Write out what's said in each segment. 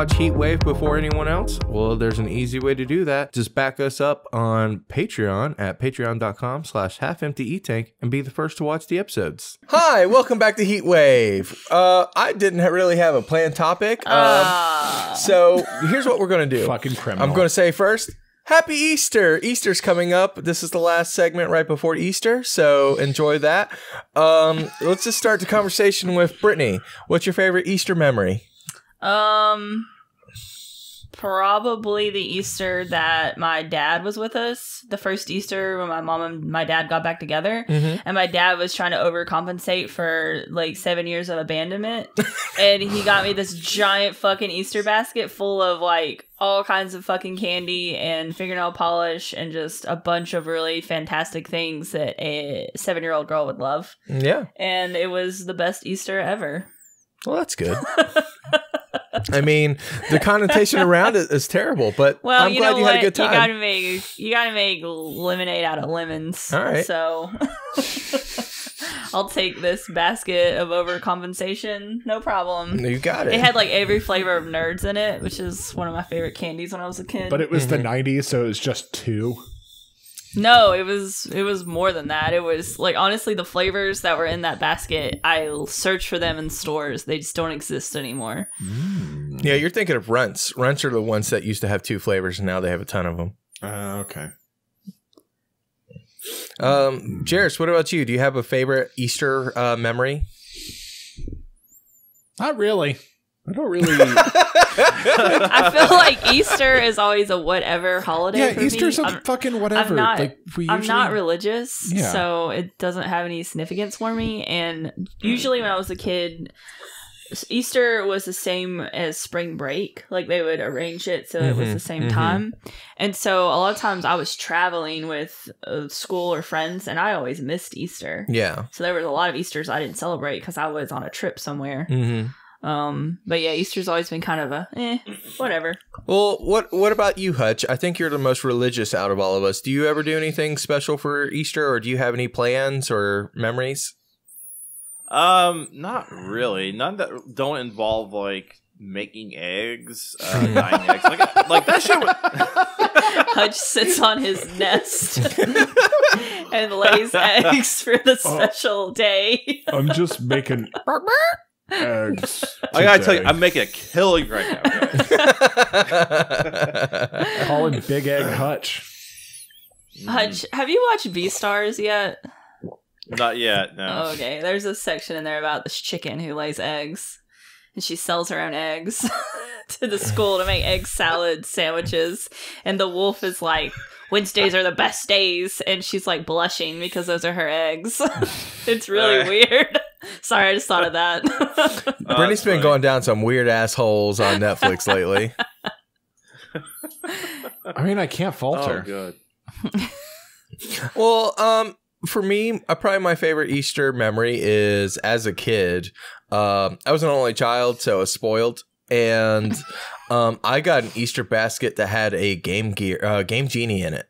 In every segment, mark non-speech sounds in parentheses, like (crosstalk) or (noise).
watch HEETwave before anyone else? Well, there's an easy way to do that. Just back us up on Patreon at patreon.com slash half empty e tank and be the first to watch the episodes. Hi, welcome back to HEETwave. Uh, I didn't really have a planned topic. Um, so here's what we're going to do. Fucking criminal. I'm going to say first, Happy Easter! Easter's coming up. This is the last segment right before Easter, so enjoy that. Um, let's just start the conversation with Brittany. What's your favorite Easter memory? Um, probably the Easter that my dad was with us. The first Easter when my mom and my dad got back together, Mhm. and my dad was trying to overcompensate for like seven years of abandonment, (laughs) and he got me this giant fucking Easter basket full of like all kinds of fucking candy and fingernail polish and just a bunch of really fantastic things that a seven year old girl would love. Yeah, And it was the best Easter ever. well, that's good. (laughs) I mean, the connotation around it is terrible, but Well, I'm you glad know you what? had a good You time. gotta make you gotta make lemonade out of lemons. All right. So (laughs) I'll take this basket of overcompensation, no problem. you got it. It had like every flavor of nerds in it, which is one of my favorite candies when I was a kid. But it was Mm-hmm. the 90s, so it was just two. No, it was it was more than that. It was like honestly the flavors that were in that basket, I searched for them in stores. They just don't exist anymore. yeah, you're thinking of Runts. Runts are the ones that used to have two flavors, and now they have a ton of them. Uh, okay. Um, Jairus, what about you? Do you have a favorite Easter uh, memory? Not really. (laughs) I don't really. I feel like Easter is always a whatever holiday. yeah, for Easter's me. a I'm- fucking whatever. not- like we I'm not religious, Yeah. so it doesn't have any significance for me. And usually, when I was a kid, Easter was the same as spring break. Like they would arrange it so it was Mhm, the same mhm. time. And so a lot of times I was traveling with uh, school or friends, and I always missed Easter. Yeah. So there was a lot of Easters I didn't celebrate because I was on a trip somewhere. hmm Um, but yeah, Easter's always been kind of a eh, whatever. Well, what what about you, Hutch? I think you're the most religious out of all of us. Do you ever do anything special for Easter, or do you have any plans or memories? Um, not really. None that don't involve like making eggs, uh, (laughs) dying eggs, like like that shit. Would, (laughs) (laughs) Hutch sits on his nest and lays eggs for the Oh. special day. I'm just making eggs. (laughs) I gotta tell you. I'm making a killing right now. guys. (laughs) Call him Big Egg (laughs) Hutch. Hutch, mm. have you watched Beastars yet? Not yet. No. Oh, okay, there's a section in there about this chicken who lays eggs, and she sells her own eggs to the school to make egg salad sandwiches. And the wolf is like, "Wednesdays are the best days," and she's like blushing because those are her eggs. it's really Alright. weird. Sorry, I just thought of that. (laughs) Oh, Brittany's that's been funny. going down some weird assholes on Netflix lately. (laughs) I mean, I can't falter. Oh, good. (laughs) well, um, for me, uh, probably my favorite Easter memory is as a kid. Um, I was an only child, so I was spoiled, and um, I got an Easter basket that had a Game Gear, uh, Game Genie in it.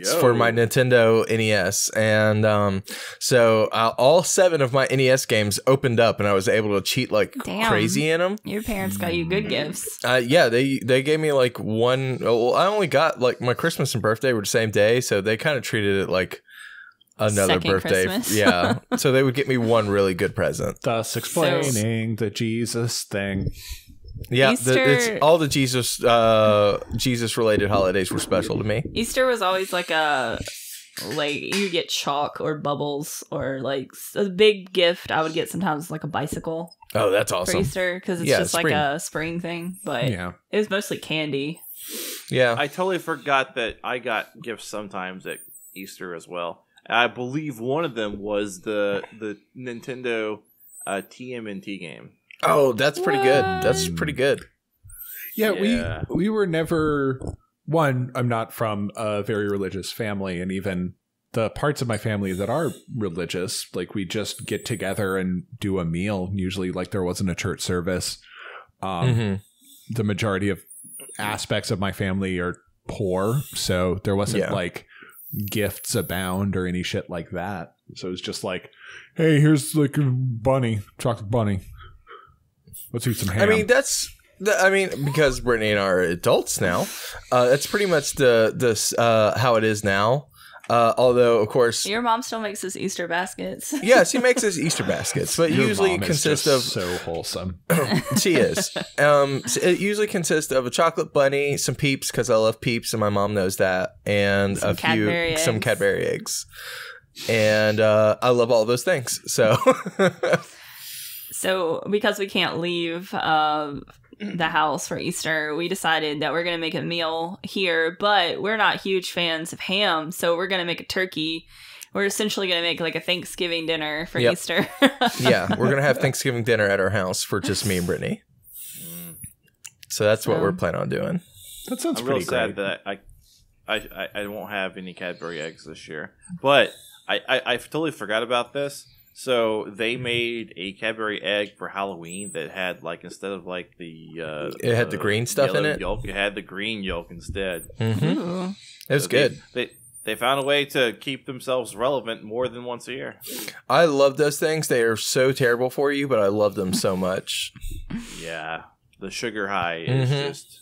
It's for my Nintendo NES, and um, so uh, all seven of my NES games opened up, and I was able to cheat like Damn. crazy in them. Your parents got you good gifts. Uh, yeah, they they gave me like one. Well, I only got like my Christmas and birthday were the same day, so they kind of treated it like another Second birthday. Christmas. Yeah, (laughs) so they would get me one really good present. Thus explaining the Jesus thing. Yeah, the, it's all the Jesus uh Jesus related holidays were special to me. Easter was always like a like you get chalk or bubbles or like a big gift. I would get sometimes like a bicycle Oh, that's for awesome. Easter because it's Yeah, just spring. like a spring thing. But Yeah. it was mostly candy. Yeah, I totally forgot that I got gifts sometimes at Easter as well. I believe one of them was the the Nintendo uh, TMNT game. Oh, that's pretty good. That's pretty good. Yeah, Yeah. we we were never one. I'm not from a very religious family, and even the parts of my family that are religious, like we just get together and do a meal. Usually, like there wasn't a church service. Um, Mhm. The majority of aspects of my family are poor, so there wasn't Yeah. like gifts abound or any shit like that. So it was just like, hey, here's like a bunny, chocolate bunny. Let's eat some ham. I mean, that's The- I mean, because Brittany and I are adults now, uh, that's pretty much the this uh, how it is now. Uh, although, of course, Your mom still makes us Easter baskets. (laughs) yes, he makes us Easter baskets, but Your usually mom is consists just of so wholesome. (coughs) (laughs) she is. Um, so it usually consists of a chocolate bunny, some peeps because I love peeps, and my mom knows that, and Some a few Cadbury some eggs. Cadbury eggs. And uh, I love all those things. So (laughs) So, because we can't leave uh, the mm-hmm. house for Easter, we decided that we're going to make a meal here, but we're not huge fans of ham, so we're going to make a turkey. We're essentially going to make like a Thanksgiving dinner for Yep. Easter. (laughs) yeah, we're gonna have (laughs) Thanksgiving dinner at our house for just me and Brittany. Mm. So that's what So- we're um, planning on doing. That sounds I'm real sad great. that I, I, I, I won't have any Cadbury eggs this year. But I, I, I totally forgot about this. So they made a Cadbury egg for Halloween that had like instead of like the uh, It had the green stuff in it? Yolk, it had the green yolk instead. hmm It was So good. They, they found a way to keep themselves relevant more than once a year. I love those things. They are so terrible for you, but I love them so much. Yeah, the sugar high is Mhm. just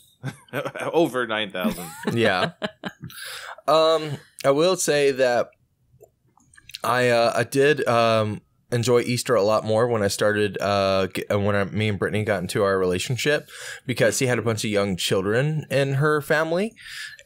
(laughs) over nine thousand. yeah. (laughs) Um, I will say that I uh, I did um enjoy Easter a lot more when I started uh uh, when I, me and Brittany got into our relationship because he had a bunch of young children in her family.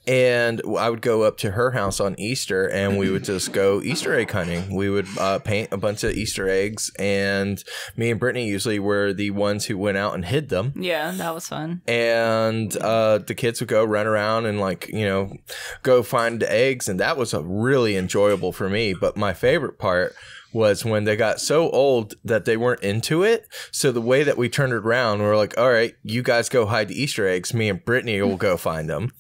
And I would go up to her house on Easter, and we would just go Easter egg hunting. We would uh, paint a bunch of Easter eggs, and me and Brittany usually were the ones who went out and hid them Yeah, that was fun. and uh, the kids would go run around and like you know go find the eggs and that was a really enjoyable for me but my favorite part was when they got so old that they weren't into it. So the way that we turned it around we are like all right you guys go hide the easter eggs. Me and brittany will go find them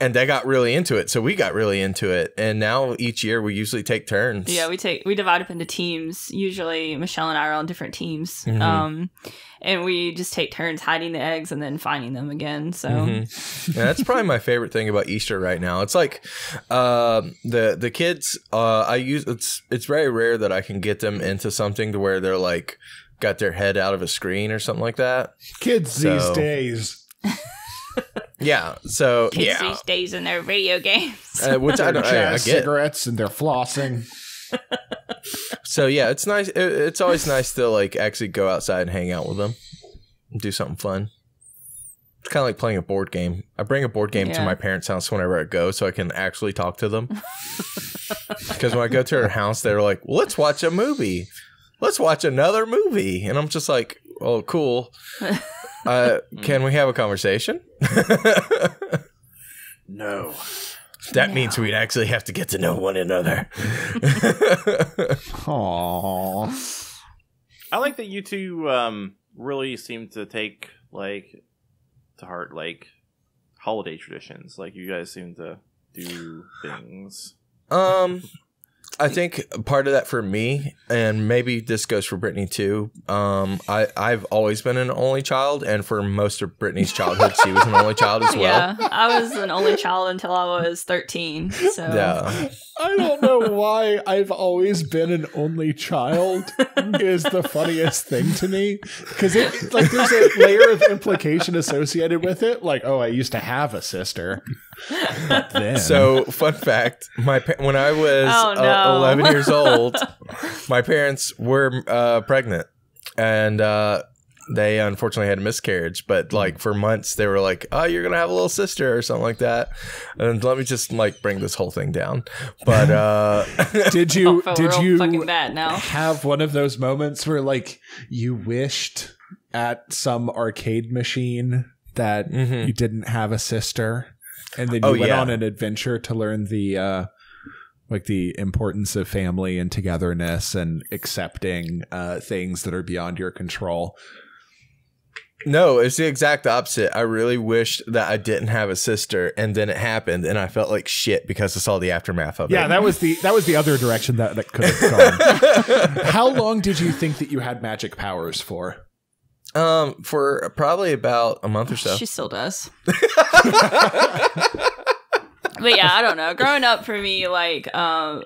and they got really into it so we got really into it and now each year we usually take turns Yeah, we take we divide up into teams. Usually, Michelle and I are on different teams, Mhm. um, and we just take turns hiding the eggs and then finding them again. So Mhm. Yeah, that's probably my favorite thing about Easter right now. It's like um the the kids. Uh, I use it's it's very rare that I can get them into something to where they're like got their head out of a screen or something like that. Kids So- these days. (laughs) Yeah. So kids yeah, these days in their video games. uh, which I don't. (laughs) I, I get. cigarettes and they're flossing. (laughs) So yeah, it's nice. It, it's always nice to like actually go outside and hang out with them, and do something fun. It's kind of like playing a board game. I bring a board game to my parents' house whenever I go, so I can actually talk to them. (laughs) Because when I go to their house, they're like, well, "Let's watch a movie. Let's watch another movie," and I'm just like, "Oh, cool. Uh, can we have a conversation?" (laughs) No. that means we'd actually have to get to know one another. (laughs) Aww. I like that you two um, really seem to take like to heart like holiday traditions. Like you guys seem to do things. Um, I think part of that for me, and maybe this goes for Brittany too. Um, I I've always been an only child, and for most of Brittany's childhood, she was an only child as (laughs) well. yeah, I was an only child until I was thirteen. So Yeah. I don't know why I've always been an only child is the funniest thing to me because it like there's a layer of implication associated with it like oh I used to have a sister but then (laughs) So, fun fact: my pa- when I was Oh, uh, no. 11 years (laughs) old, my parents were uh, pregnant, and uh, they unfortunately had a miscarriage. But like for months, they were like, "Oh, you're gonna have a little sister or something like that." And let me just like bring this whole thing down. But uh, (laughs) did you did you fucking bad now. have one of those moments where like you wished at some arcade machine that Mhm. you didn't have a sister and then you Oh, went yeah. on an adventure to learn the uh like the importance of family and togetherness and accepting uh things that are beyond your control No, it's the exact opposite. I really wished that I didn't have a sister, and then it happened, and I felt like shit because I saw the aftermath of yeah it. Yeah, that was the that was the other direction that, that could have gone (laughs) how long did you think that you had magic powers for um for probably about a month or so. She still does. but yeah, I don't know. Growing up for me, like um,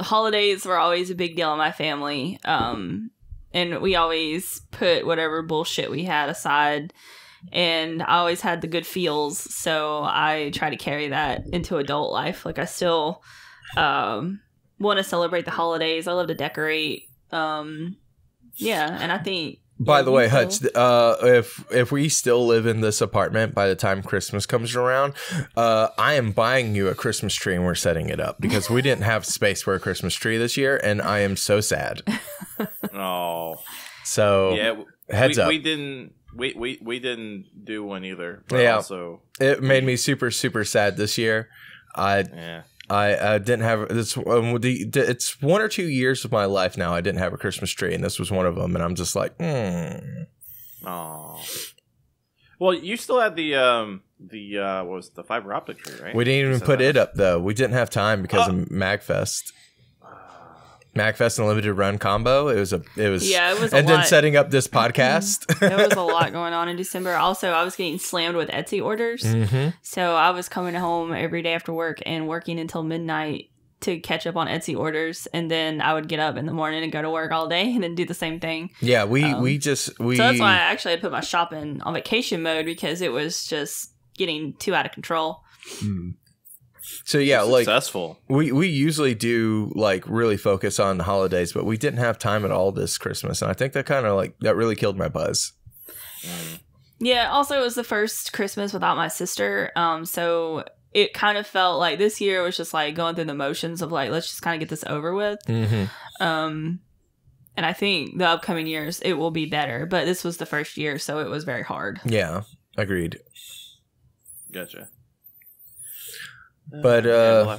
holidays were always a big deal in my family, um, and we always put whatever bullshit we had aside and I always had the good feels. So I try to carry that into adult life. Like I still um, want to celebrate the holidays. I love to decorate. Um, yeah, and I think. By the way, Hutch, uh, if if we still live in this apartment by the time Christmas comes around, uh, I am buying you a Christmas tree and we're setting it up because we didn't have space for a Christmas tree this year, and I am so sad. (laughs) Oh, So yeah. heads we, up, We didn't. We, we, we didn't do one either. But Yeah. so it made me super super sad this year. I yeah. I, I didn't have this. Um, the, it's one or two years of my life now. I didn't have a Christmas tree, and this was one of them. And I'm just like, hmm. Oh. Well, you still had the um the uh what was the fiber optic tree, right? We didn't even put that. it up though. We didn't have time because Oh. of Magfest. Magfest and limited run combo. It was a. It was. Yeah, it was And then lot. setting up this (laughs) podcast. (laughs) there was a lot going on in December. Also, I was getting slammed with Etsy orders. hmm So I was coming home every day after work and working until midnight to catch up on Etsy orders. And then I would get up in the morning and go to work all day (laughs) and then do the same thing. Yeah, we Um, we just we. So that's why I actually had put my shopping on vacation mode because it was just getting too out of control. Hmm. So yeah, like successful. we we usually do like really focus on the holidays, but we didn't have time at all this Christmas, and I think that kind of like that really killed my buzz. Mm. Yeah, also it was the first Christmas without my sister. Um, so it kind of felt like this year was just like going through the motions of like, let's just kind of get this over with. hmm Um, and I think the upcoming years it will be better, but this was the first year, so it was very hard. Yeah, agreed. Gotcha. But, uh,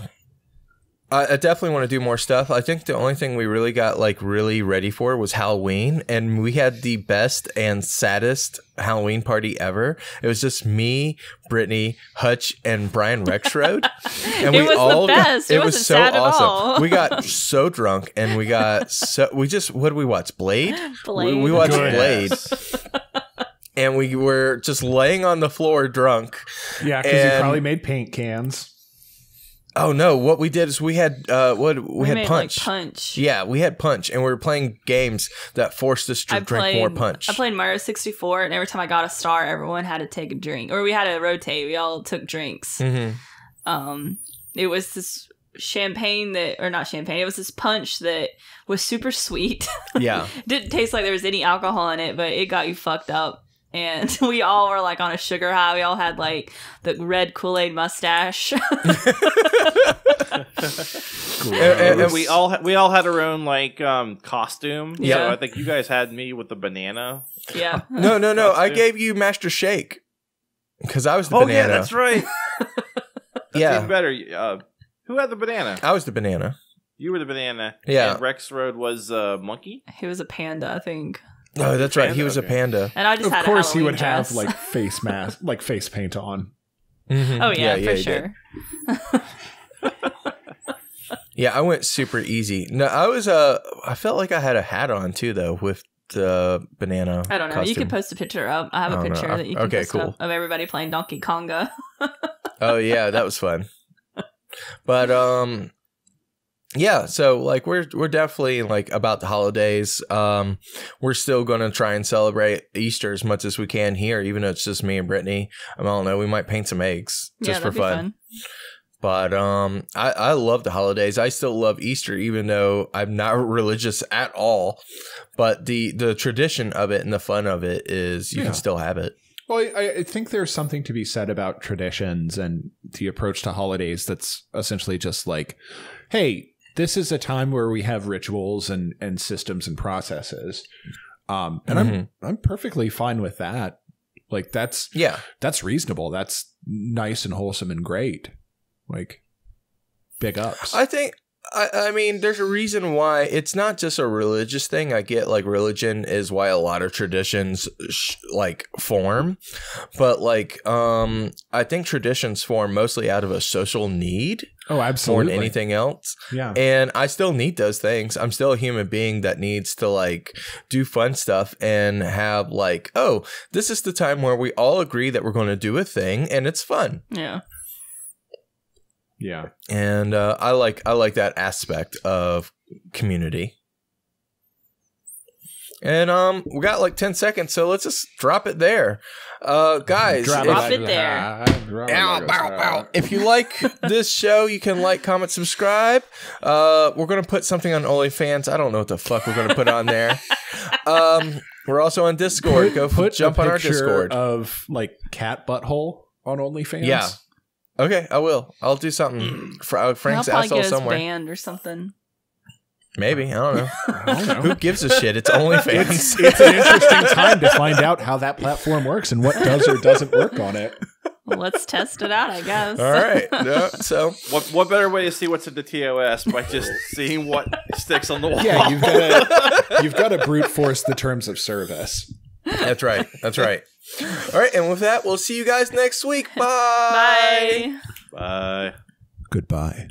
I, I definitely want to do more stuff. I think the only thing we really got like really ready for was Halloween, and we had the best and saddest Halloween party ever. It was just me, Brittany, Hutch, and Brian Rexroad, (laughs) and It was the best. It was so sad at all. we got so drunk, and we got so we just what did we watch? Blade. (gasps) Blade. We, we watched Good. Blade, and we were just laying on the floor drunk. Yeah, because you probably made paint cans. Oh no! What we did is we had uh, what we, had made, punch. Like, punch. Yeah, we had punch, and we were playing games that forced us to I drink played more punch. I played Mario 64, and every time I got a star, everyone had to take a drink, or we had to rotate. We all took drinks. hmm Um, it was this champagne that, or not champagne. It was this punch that was super sweet. (laughs) Yeah, Didn't taste like there was any alcohol in it, but it got you fucked up. And (laughs) we all were like on a sugar high. We all had like the red Kool Aid mustache. (laughs) And- and- and we all we all had our own like um costume. Yeah. So I think you guys had me with the banana. yeah. (laughs) no, no, no. I gave you Master Shake because I was the oh banana. Oh yeah, that's right. That's Yeah. even better. Uh, who had the banana? I was the banana. You were the banana. Yeah. And Rexroad was uh, monkey. He was a panda, I think. Oh, that's right. He panda? was a panda. And I just Of had course, he Halloween would have like face mask, like face paint on. Mhm. Oh yeah, he for did. sure. (laughs) Yeah, I went super easy. No, I was uh I felt like I had a hat on too though with the banana. I don't know. You costume. could post a picture up. I have I a don't know. picture that you can Okay, post cool. up of everybody playing Donkey Konga. (laughs) Oh yeah, that was fun. But um yeah, so like we're we're definitely like about the holidays. Um we're still gonna try and celebrate Easter as much as we can here, even though it's just me and Brittany. I don't know, we might paint some eggs yeah, just for that'd be fun. fun. But um I, I love the holidays. I still love Easter even though I'm not (laughs) religious at all. But the the tradition of it and the fun of it is you Yeah. can still have it. Well, I, I think there's something to be said about traditions and the approach to holidays that's essentially just like, hey, this is a time where we have rituals and, and systems and processes. Um, and I'm Mhm. I'm perfectly fine with that. Like that's Yeah. that's reasonable. That's nice and wholesome and great. Like big ups. I think I, I mean there's a reason why it's not just a religious thing. I get like religion is why a lot of traditions sh- like form, but like um I think traditions form mostly out of a social need oh, absolutely. more absolutely. than anything else. Yeah. And I still need those things. I'm still a human being that needs to like do fun stuff and have like, oh, this is the time where we all agree that we're going to do a thing and it's fun. Yeah. Yeah. And uh, I like I like that aspect of community. And um, we got like ten seconds, so let's just drop it there, uh, (laughs) guys. Drop if- it there. Ow, bow, bow. If you like (laughs) this show, you can like, comment, subscribe. Uh, we're gonna put something on OnlyFans. I don't know what the fuck we're gonna put on there. (laughs) Um, we're also on Discord. Go Put jump a on our Discord. of like cat butthole on OnlyFans. Yeah. Okay, I will. I'll do something. (clears throat) Fra- uh, Frank's I'll asshole get us somewhere. band or something. Maybe I don't know. (laughs) I don't know. Who gives a shit? It's (laughs) OnlyFans. it's, it's an interesting time to find out how that platform works and what does or doesn't work on it. Let's test it out, I guess. All right. (laughs) Yeah, so What what better way to see what's in the TOS by just seeing what sticks on the wall? Yeah, you've got to you've got to brute force the terms of service. that's right. That's right. All right, and with that, we'll see you guys next week. Bye. Bye. Bye. Goodbye.